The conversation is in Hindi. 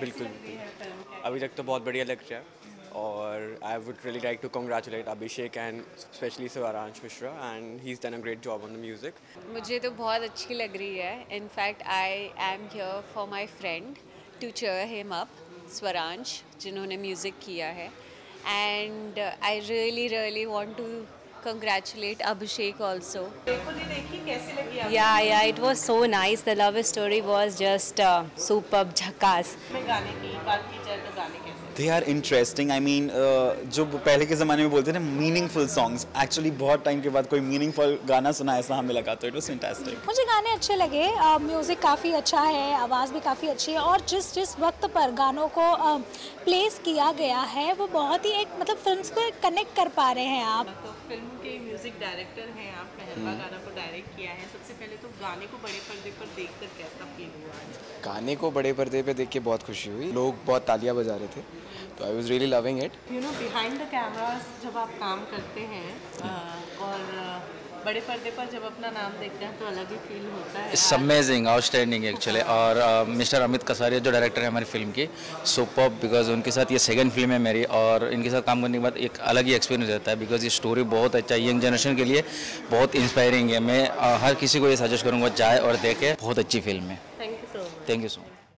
बिल्कुल बिल्कुल। अभी तक तो बहुत बढ़िया लग रहा है और I would really like to congratulate Abhishek and specially Swaransh Mishra and he is done a great job on the music मुझे तो बहुत अच्छी लग रही है। In fact I am here for my friend to cheer him up Swaransh जिन्होंने म्यूज़िक किया है। And I really really want to congratulate Abhishek congratulate Abhishek also. Yeah, yeah, it was so nice. The love story was just uh, superb, jhakas. They are interesting I mean जो पहले के ज़माने में बोलते थे मीनिंगफुल सॉन्ग्स एक्चुअली बहुत टाइम के बाद कोई मीनिंगफुल गाना सुना ऐसा हमें लगा तो इट वॉज़ फैंटास्टिक मुझे गाने अच्छे लगे म्यूज़िक काफ़ी अच्छा है आवाज़ भी काफ़ी अच्छी है और जिस जिस वक्त पर गानों को प्लेस किया गया है वो बहुत ही एक मतलब फ़िल्म को कनेक्ट कर पा रहे हैं आप। तो फ़िल्म के म्यूज़िक डायरेक्टर हैं आप पहला गाना को किया है। सबसे पहले तो गाने को बड़े पर्दे पर देखकर कैसा फील हुआ गाने को बड़े पर्दे पर देख के बहुत खुशी हुई। लोग बहुत तालियाँ बजा रहे थे तो I was really loving it you know behind the cameras जब आप काम करते हैं और बड़े पर्दे पर जब अपना नाम देखते हैं तो अलग ही फील होता है इट्स अमेजिंग आउटस्टैंडिंग एक्चुअली और मिस्टर अमित कसारिया जो डायरेक्टर है हमारी फ़िल्म की सुपर बिकॉज़ उनके साथ ये सेकंड फ़िल्म है मेरी और इनके साथ काम करने के बाद एक अलग ही एक्सपीरियंस रहता है बिकॉज़ ये स्टोरी बहुत अच्छा है। यंग जनरेशन के लिए बहुत इंस्पायरिंग है। मैं हर किसी को ये सजेस्ट करूँगा जाए और देखे। बहुत अच्छी फ़िल्म है। Thank you so much thank you so much